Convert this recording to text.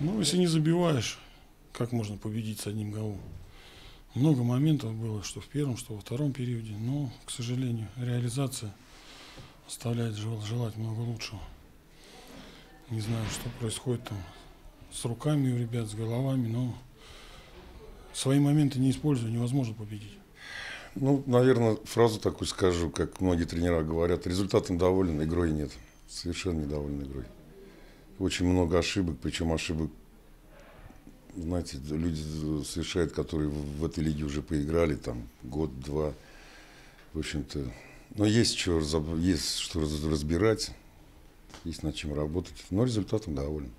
Ну, если не забиваешь, как можно победить с одним голом? Много моментов было, что в первом, что во втором периоде, но, к сожалению, реализация оставляет жел- желать много лучшего. Не знаю, что происходит там с руками у ребят, с головами, но свои моменты не используя, невозможно победить. Ну, наверное, фразу такую скажу, как многие тренера говорят, результатом доволен, игрой нет. Совершенно недоволен игрой. Очень много ошибок, причем ошибок, знаете, люди совершают, которые в этой лиге уже поиграли, там, год-два. В общем-то, но есть что, есть что раз- разбирать, есть над чем работать, но результатом доволен.